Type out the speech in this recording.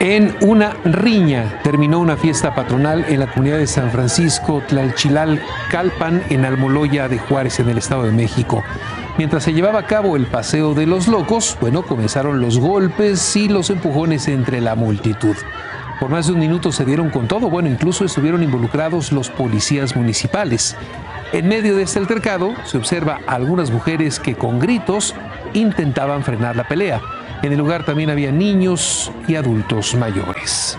En una riña terminó una fiesta patronal en la comunidad de San Francisco Tlalchilal Calpan en Almoloya de Juárez en el Estado de México. Mientras se llevaba a cabo el paseo de los locos, bueno, comenzaron los golpes y los empujones entre la multitud. Por más de un minuto se dieron con todo, bueno, incluso estuvieron involucrados los policías municipales. En medio de este altercado se observa a algunas mujeres que con gritos intentaban frenar la pelea. En el lugar también había niños y adultos mayores.